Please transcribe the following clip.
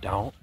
Don't.